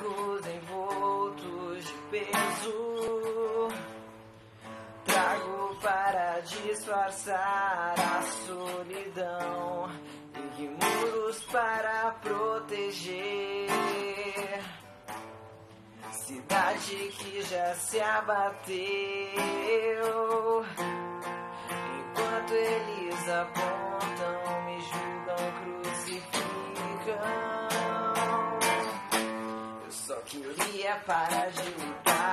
sacos envoltos de peso. Trago para disfarçar a solidão e muros para proteger. Cidade que já se abateu. Enquanto eles apontam, me julgam, crucificam. Só queria parar de lutar.